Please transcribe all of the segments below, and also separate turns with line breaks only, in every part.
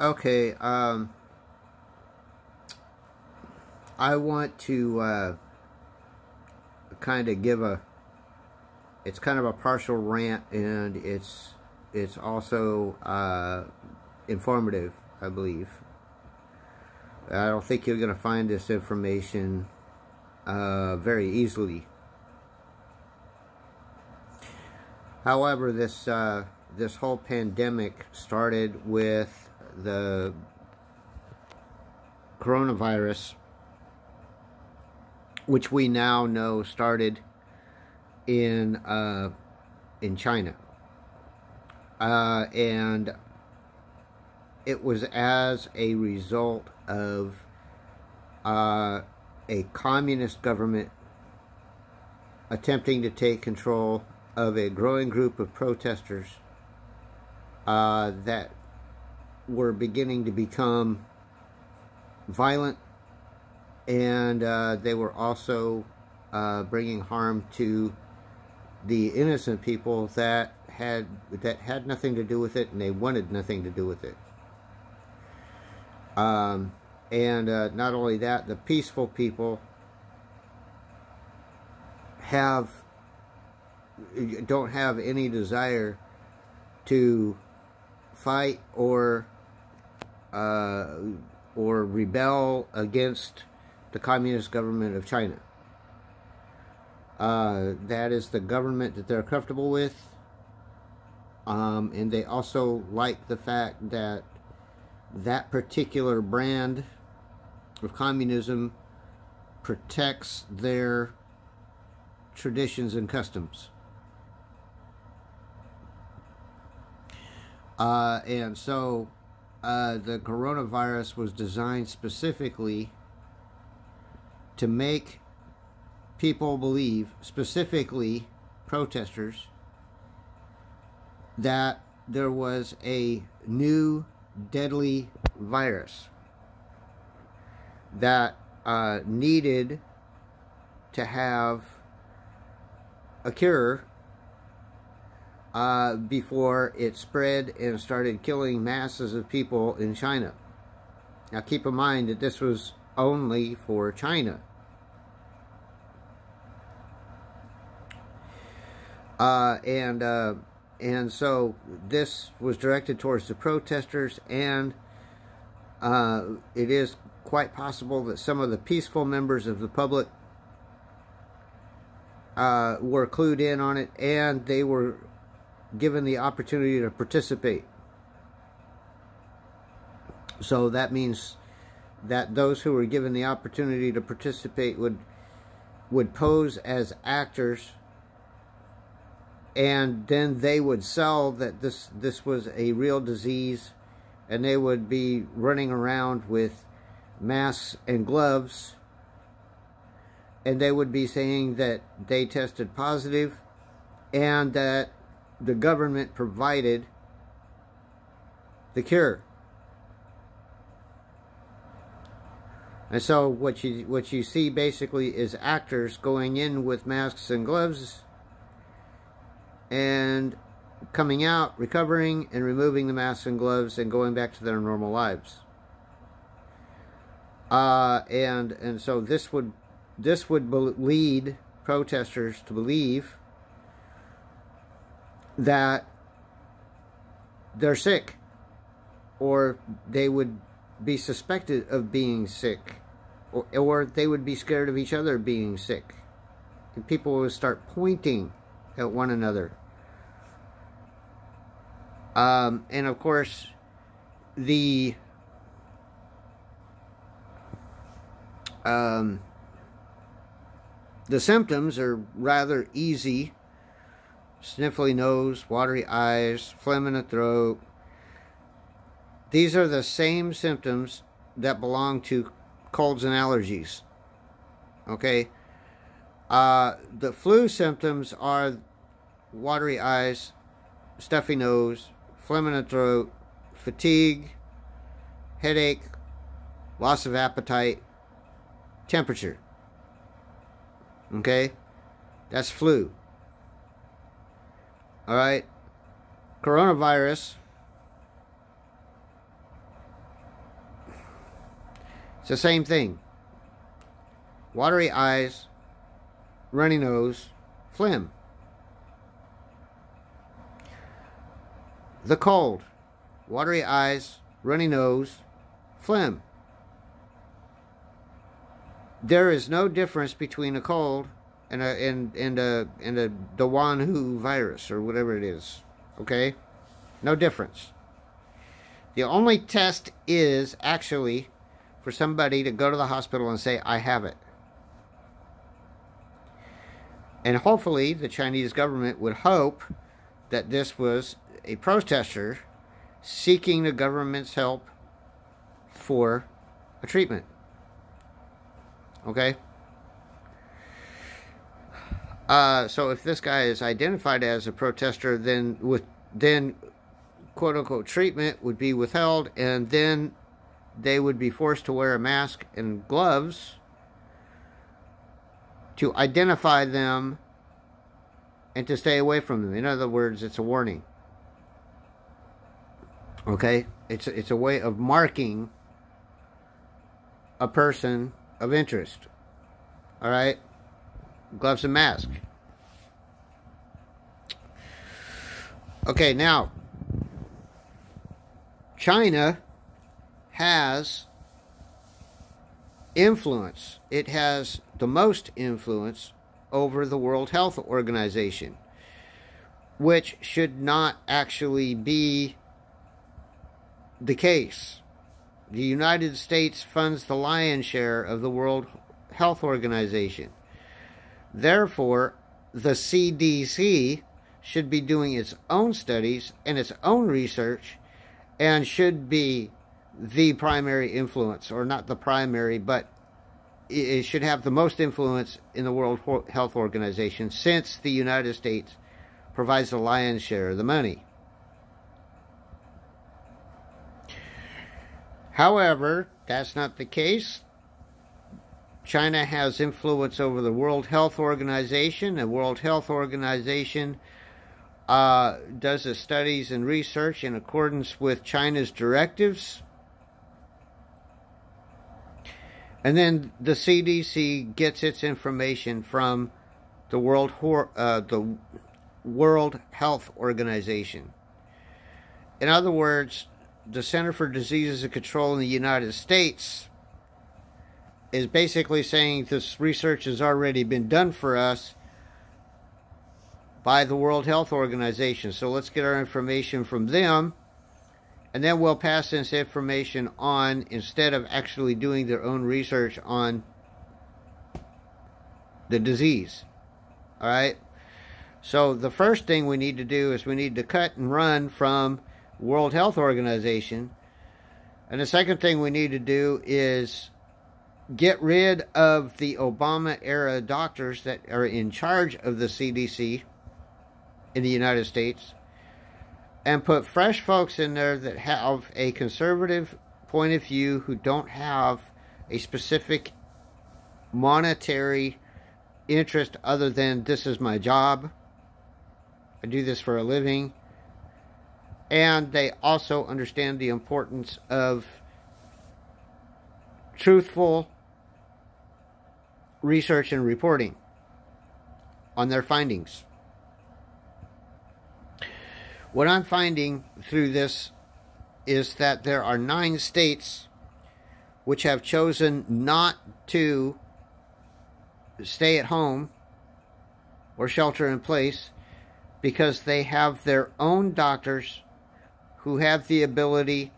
Okay, um, I want to uh, kind of give a. It's kind of a partial rant, and it's it's also uh, informative, I believe. I don't think you're going to find this information uh, very easily. However, this uh, this whole pandemic started with the coronavirus, which we now know started in uh, in China, uh, and it was as a result of uh, a communist government attempting to take control of a growing group of protesters uh, that were beginning to become violent and uh, they were also uh, bringing harm to the innocent people that had that had nothing to do with it and they wanted nothing to do with it. Um, and uh, not only that the peaceful people have don't have any desire to fight or uh, or rebel against the communist government of China. Uh, that is the government that they're comfortable with. Um, and they also like the fact that that particular brand of communism protects their traditions and customs. Uh, and so uh, the coronavirus was designed specifically to make people believe, specifically protesters, that there was a new deadly virus that uh, needed to have a cure uh, before it spread and started killing masses of people in China. Now keep in mind that this was only for China. Uh, and uh, and so this was directed towards the protesters, and uh, it is quite possible that some of the peaceful members of the public uh, were clued in on it, and they were given the opportunity to participate. So that means that those who were given the opportunity to participate would would pose as actors and then they would sell that this this was a real disease and they would be running around with masks and gloves and they would be saying that they tested positive and that the government provided the cure. And so what you what you see basically is actors going in with masks and gloves and coming out, recovering and removing the masks and gloves and going back to their normal lives. Uh, and and so this would this would lead protesters to believe that they're sick or they would be suspected of being sick or, or they would be scared of each other being sick. And people would start pointing at one another. Um, and of course the um, the symptoms are rather easy sniffly nose, watery eyes, phlegm in the throat. These are the same symptoms that belong to colds and allergies. Okay? Uh, the flu symptoms are watery eyes, stuffy nose, phlegm in the throat, fatigue, headache, loss of appetite, temperature. Okay? That's flu. All right. Coronavirus It's the same thing. Watery eyes, runny nose, phlegm. The cold, watery eyes, runny nose, phlegm. There is no difference between a cold and a and, and a and a Dawanhu virus or whatever it is. Okay? No difference. The only test is actually for somebody to go to the hospital and say, I have it. And hopefully, the Chinese government would hope that this was a protester seeking the government's help for a treatment. Okay? Uh, so if this guy is identified as a protester, then with then quote unquote treatment would be withheld, and then they would be forced to wear a mask and gloves to identify them and to stay away from them. In other words, it's a warning. Okay? It's it's a way of marking a person of interest. All right? Gloves and mask. Okay, now China has influence. It has the most influence over the World Health Organization, which should not actually be the case. The United States funds the lion's share of the World Health Organization. Therefore, the CDC should be doing its own studies and its own research and should be the primary influence, or not the primary, but it should have the most influence in the World Health Organization since the United States provides the lion's share of the money. However, that's not the case. China has influence over the World Health Organization. The World Health Organization uh, does its studies and research in accordance with China's directives. And then the CDC gets its information from the World uh, the World Health Organization. In other words, the Center for Diseases and Control in the United States is basically saying this research has already been done for us by the World Health Organization. So let's get our information from them and then we'll pass this information on instead of actually doing their own research on the disease. All right? So the first thing we need to do is we need to cut and run from World Health Organization. And the second thing we need to do is get rid of the Obama era doctors that are in charge of the CDC in the United States and put fresh folks in there that have a conservative point of view who don't have a specific monetary interest other than this is my job. I do this for a living. And they also understand the importance of truthful research and reporting on their findings. What I'm finding through this is that there are nine states which have chosen not to stay at home or shelter in place because they have their own doctors who have the ability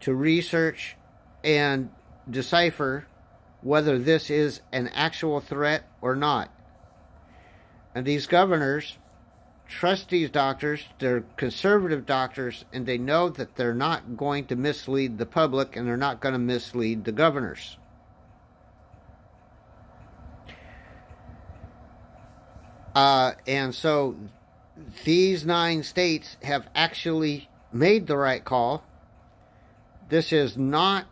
to research and decipher whether this is an actual threat or not. And these governors trust these doctors, they're conservative doctors, and they know that they're not going to mislead the public and they're not going to mislead the governors. Uh, and so these nine states have actually made the right call. This is not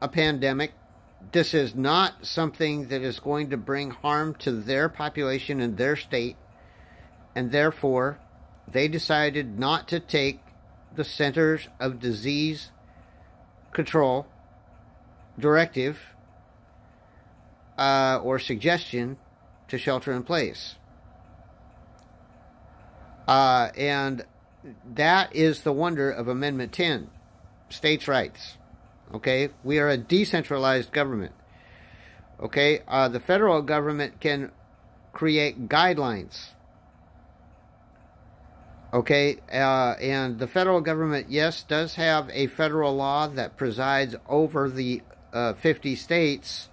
a pandemic. This is not something that is going to bring harm to their population and their state. And therefore, they decided not to take the Centers of Disease Control directive uh, or suggestion to shelter in place. Uh, and that is the wonder of Amendment 10 states' rights. Okay? We are a decentralized government. Okay? Uh, the federal government can create guidelines. Okay? Uh, and the federal government, yes, does have a federal law that presides over the uh, 50 states.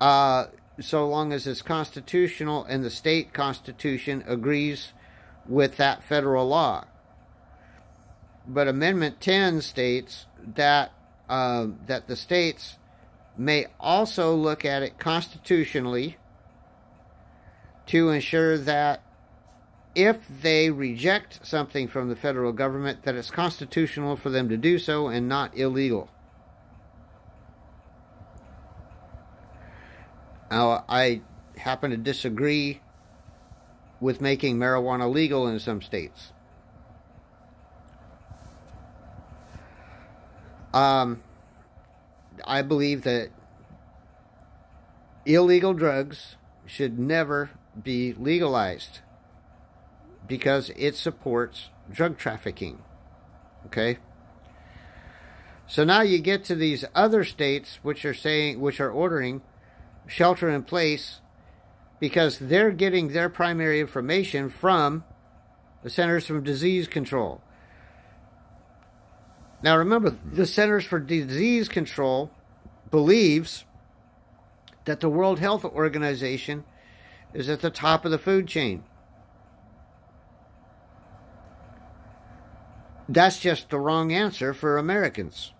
Uh, so long as it's constitutional and the state constitution agrees with that federal law. But Amendment 10 states that uh, that the states may also look at it constitutionally to ensure that if they reject something from the federal government, that it's constitutional for them to do so and not illegal. Now, I happen to disagree with making marijuana legal in some states. Um, I believe that illegal drugs should never be legalized because it supports drug trafficking. Okay? So now you get to these other states which are saying which are ordering shelter in place because they're getting their primary information from the Centers for Disease Control. Now remember, the Centers for Disease Control believes that the World Health Organization is at the top of the food chain. That's just the wrong answer for Americans.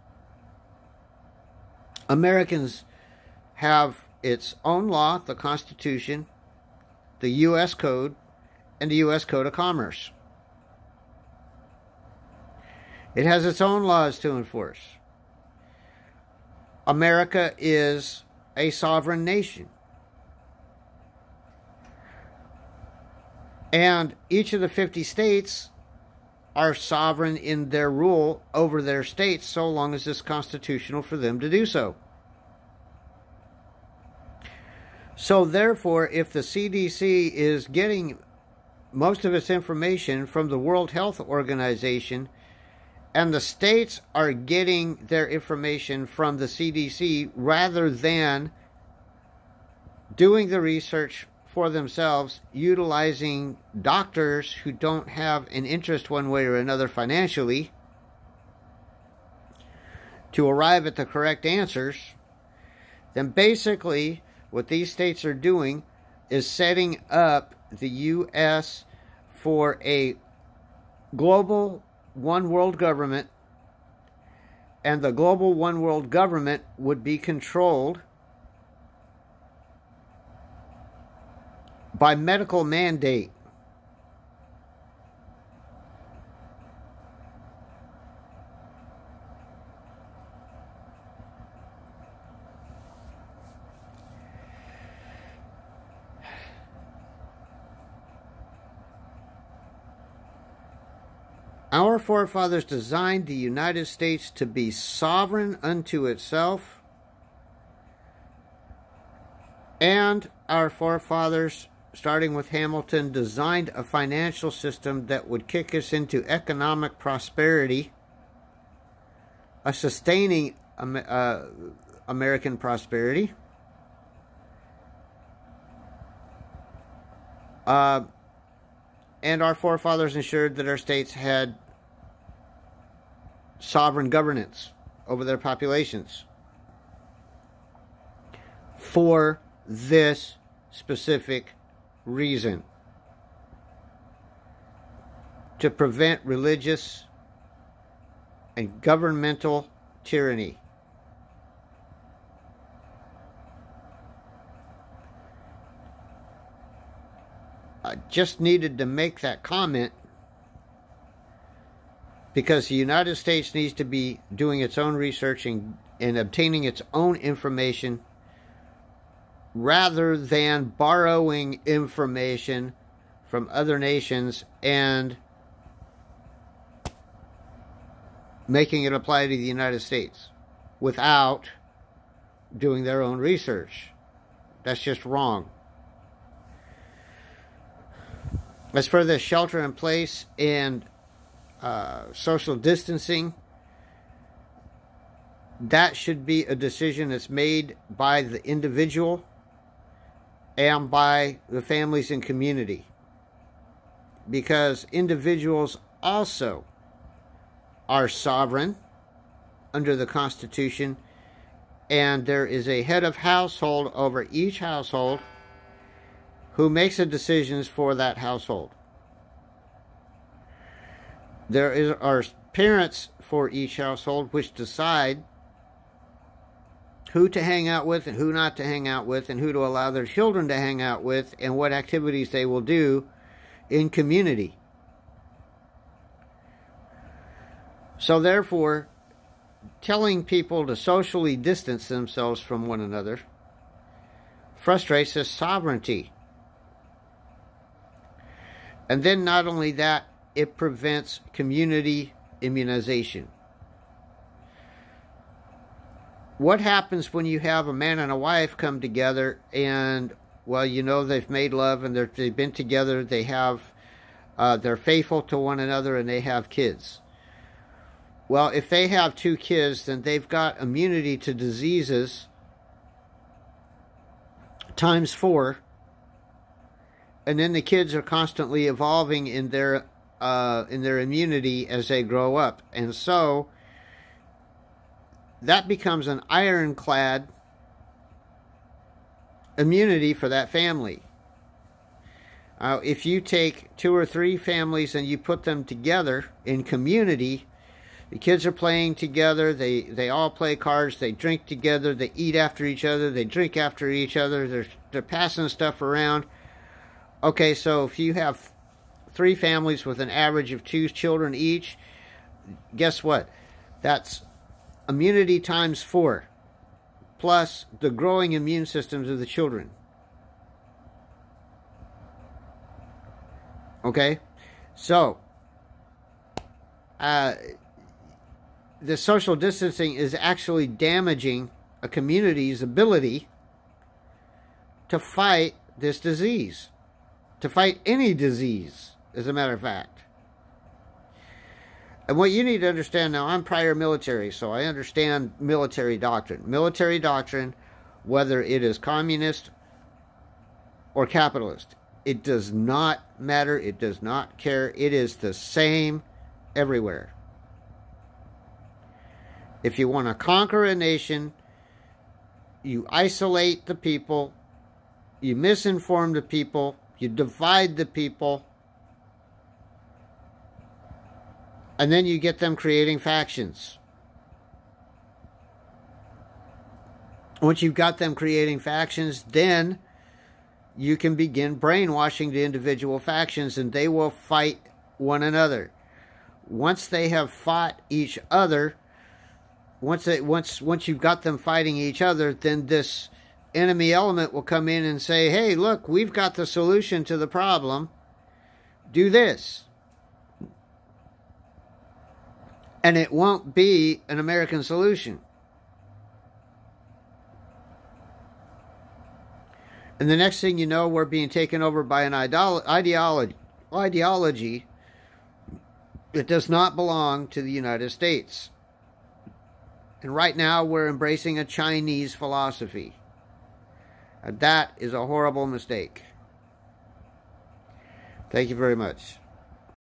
Americans have its own law, the Constitution, the U.S. Code, and the U.S. Code of Commerce. It has its own laws to enforce. America is a sovereign nation. And each of the 50 states are sovereign in their rule over their states so long as it's constitutional for them to do so. So, therefore, if the CDC is getting most of its information from the World Health Organization and the states are getting their information from the CDC rather than doing the research for themselves, utilizing doctors who don't have an interest one way or another financially to arrive at the correct answers, then basically what these states are doing is setting up the U.S. for a global one world government, and the global one world government would be controlled by medical mandate. Our forefathers designed the United States to be sovereign unto itself, and our forefathers, starting with Hamilton, designed a financial system that would kick us into economic prosperity, a sustaining uh, American prosperity. Uh, and our forefathers ensured that our states had sovereign governance over their populations for this specific reason to prevent religious and governmental tyranny. I just needed to make that comment because the United States needs to be doing its own research and, and obtaining its own information rather than borrowing information from other nations and making it apply to the United States. without doing their own research. That's just wrong. As for the shelter in place and uh, social distancing, that should be a decision that's made by the individual and by the families and community. Because individuals also are sovereign under the Constitution, and there is a head of household over each household who makes the decisions for that household. There is, are parents for each household which decide who to hang out with and who not to hang out with and who to allow their children to hang out with and what activities they will do in community. So therefore, telling people to socially distance themselves from one another frustrates this sovereignty. And then not only that, it prevents community immunization. What happens when you have a man and a wife come together and, well, you know, they've made love and they've been together, they have, uh, they're faithful to one another and they have kids. Well, if they have two kids, then they've got immunity to diseases times four. And then the kids are constantly evolving in their uh, in their immunity as they grow up, and so that becomes an ironclad immunity for that family. Uh, if you take two or three families and you put them together in community, the kids are playing together. They they all play cards. They drink together. They eat after each other. They drink after each other. They're they're passing stuff around. Okay, so if you have three families with an average of two children each, guess what? That's immunity times four, plus the growing immune systems of the children. Okay, so uh, the social distancing is actually damaging a community's ability to fight this disease, to fight any disease, as a matter of fact. And what you need to understand now, I'm prior military, so I understand military doctrine. Military doctrine, whether it is communist or capitalist, it does not matter. It does not care. It is the same everywhere. If you want to conquer a nation, you isolate the people, you misinform the people, you divide the people, and then you get them creating factions. Once you've got them creating factions, then you can begin brainwashing the individual factions and they will fight one another. Once they have fought each other, once they, once once you've got them fighting each other, then this enemy element will come in and say, "Hey, look, we've got the solution to the problem. Do this." And it won't be an American solution. And the next thing you know, we're being taken over by an ideology, ideology that does not belong to the United States. And right now we're embracing a Chinese philosophy. And that is a horrible mistake. Thank you very much.